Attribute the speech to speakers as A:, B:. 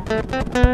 A: Música